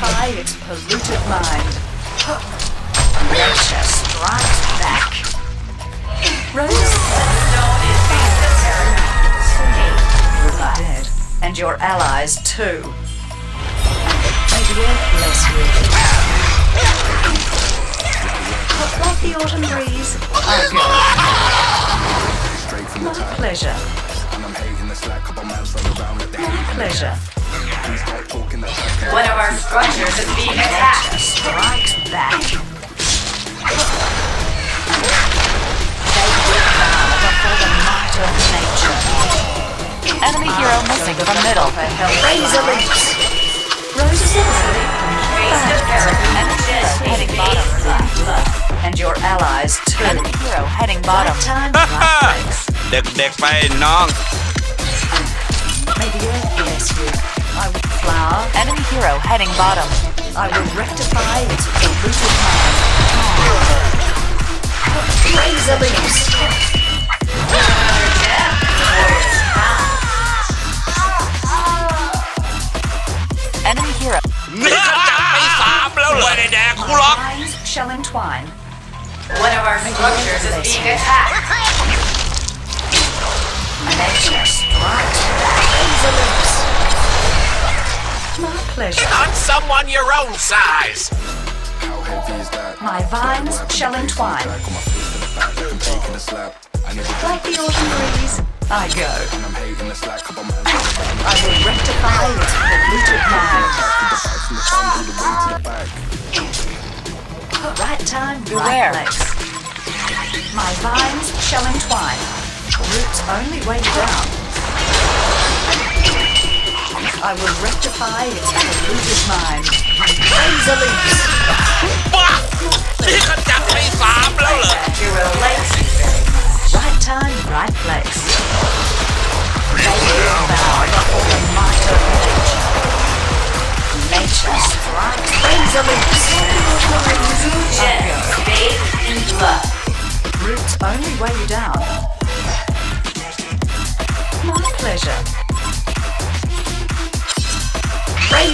rectify its polluted mind. Nature strikes back. Rose are dead, and your allies too. The bless you. Like the autumn breeze, I go. My pleasure. My pleasure. One of our structures is being attacked. Nature strikes back. They will bow before the might of nature. Enemy hero missing from middle. Razor leaps. Roses Enemy hero heading bottom. and your allies too. Enemy hero heading bottom. Right time, right place. เด็กๆไปน้อง May the earth bless you. I will flower. Enemy hero heading bottom. I will rectify its polluted mind. Razor leaps. Enemy hero. นี่เขาจับไปสามแล้วเหรอไม่ได้แดกกูหรอก Lines shall entwine. One of our structures is being attacked. Nature strikes back. Razor leaps. My pleasure. on someone your own size How heavy is that? My vines shall entwine. Like the autumn breeze, I go. I will rectify its polluted mind. Right time, Beware. right place. My vines shall entwine. Roots only way down. I will rectify its polluted mind. Razor leaps. บ้านี่เขาจับไปสามแล้วเหรอ Hero likes you very Right time, right place. They will bow before the might of nature. Nature strikes razor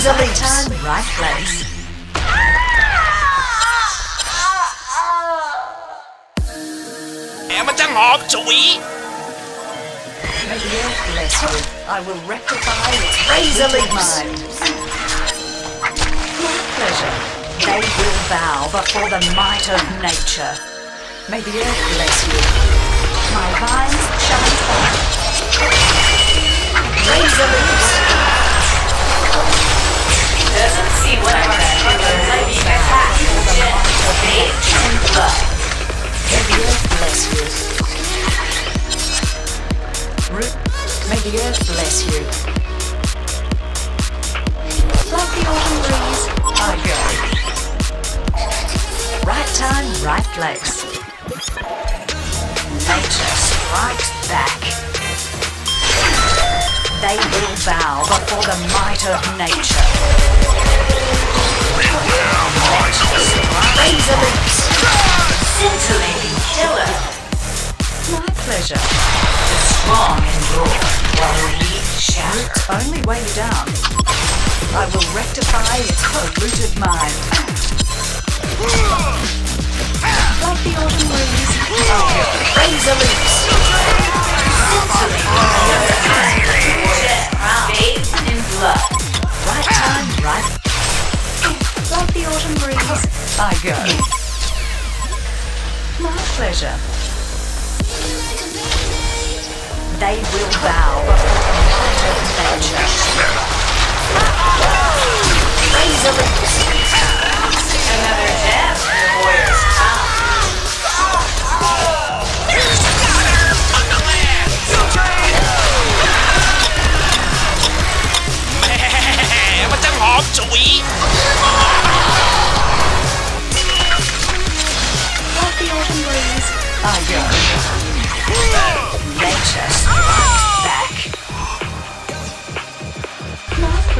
Use the links. Right time, right place. Em ở trong hộp, chú ý. May you bless you. I will rectify razor links. My pleasure. They will bow before the might of nature. May the earth bless you. My vines shine forth. Razor links. The earth bless you. Like the autumn breeze. Right time, right place. Nature strikes back. They will bow before the might of nature. Roots only you down. I will rectify its polluted mind. Like the autumn breeze, razor leaps. Bathed in blood. Right time, right. Like the autumn breeze, I go. My pleasure.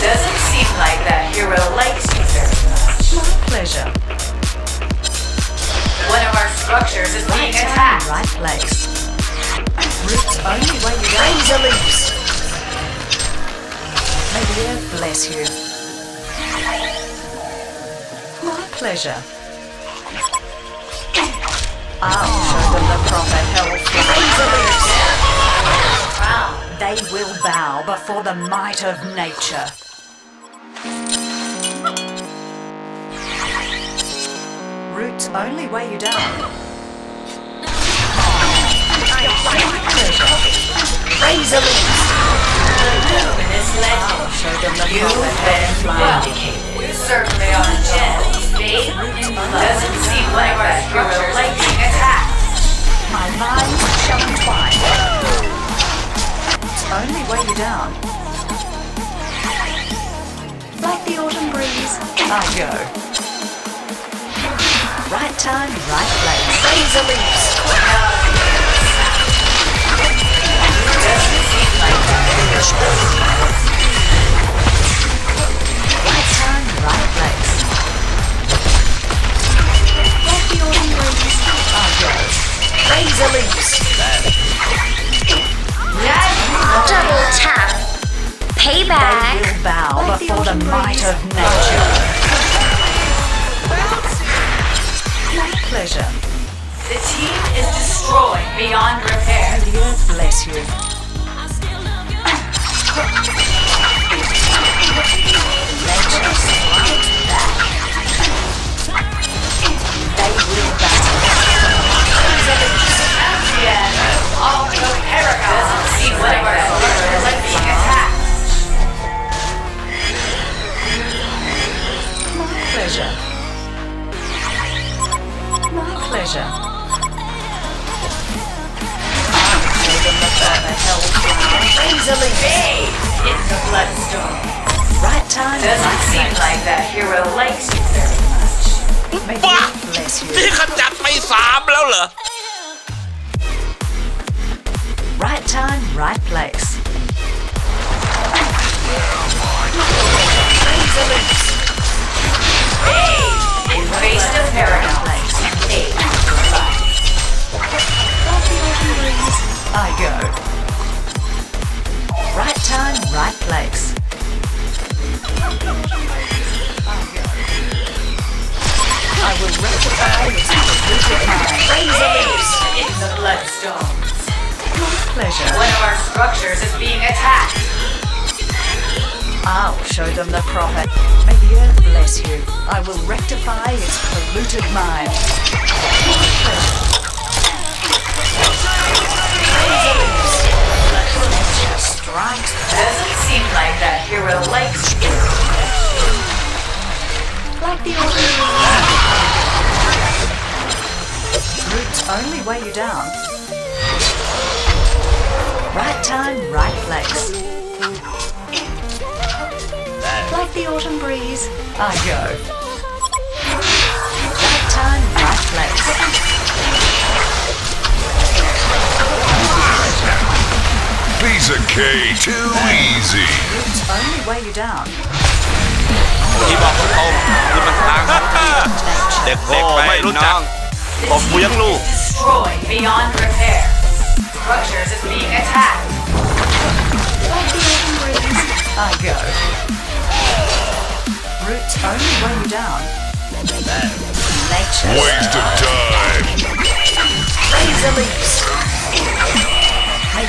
Doesn't seem like that hero likes you very much. My pleasure. One of our structures is being attacked. right place. Roots only way you go. Raise leaves. May the earth bless you. My pleasure. I'll show them the proper hell Raise the leaves. Crown. They will bow before the might of nature. Roots only weigh you down. The leaves. Luminous legend. The hell fly. vindicated. We certainly are. Faith doesn't seem like our structures like I go. Right time, right place. The leaves. Right time, right place. Autumn breeze, I go. Double tap. Payback. Bow Like the before the autumn might of nature. My pleasure. The team is destroyed beyond repair. The earth bless you. My pleasure. I'll show them the further hell fly. Raise a leaf. Bathe in the bloodstone. Right time, Doesn't right seem place. like that hero likes you very much. May the บ้า earth bless you. นี่ขจัดไปสามแล้วเหรอ Right time, right place. Raise the leaves. Bathe in face of Paragon. Like the autumn breeze, I go. Right time, right place. I will rectify this polluted mind. Raise the in the bloodstones. My pleasure. One of our structures is being attacked. I'll show them the proper. May the earth bless you. I will rectify its polluted mind. My pleasure. Raise the leaves. Nature strikes back. Doesn't seem like that. Like the Roots only weigh you down. Right time, right place. Like the autumn breeze, I go. Piece of cake. Too easy. Roots only weigh you down. ที่บอกตรงนี่มันทางของพี่เด็กๆไปน้อง The ผมเลี้ยงลูก team is destroyed beyond repair. Structures is being attacked. Like the autumn breeze, I go. Roots only weigh you down. Nature Waste of time. raise the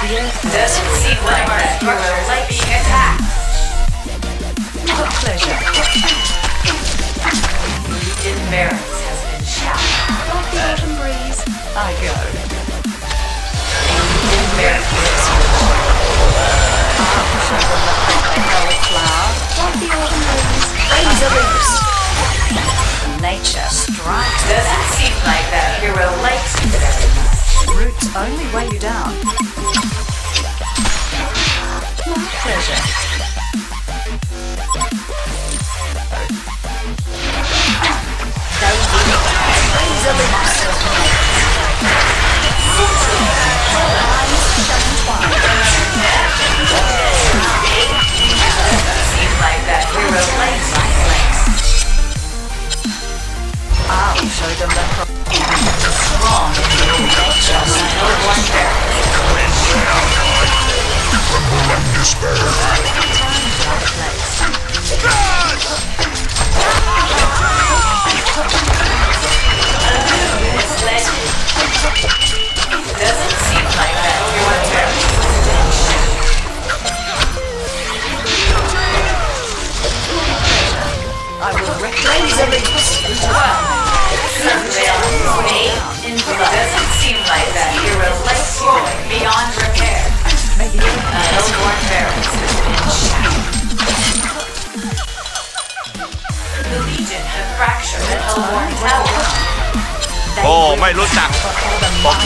bless Doesn't seem like our structures like being attacked. My pleasure. Eden Barracks has been shattered. Like the autumn breeze, I go. Eden Barracks Cauliflower, like the autumn breeze, raise leaves. Nature strikes. doesn't seem like that hero likes you. Roots only weigh you down. Pleasure.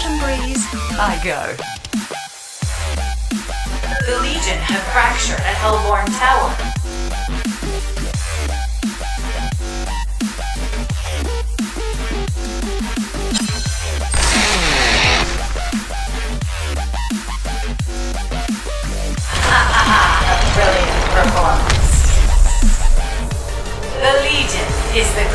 autumn breeze, I go. The Legion have fractured at Hellbourne Tower. Ha ha ha, brilliant performance. The Legion is the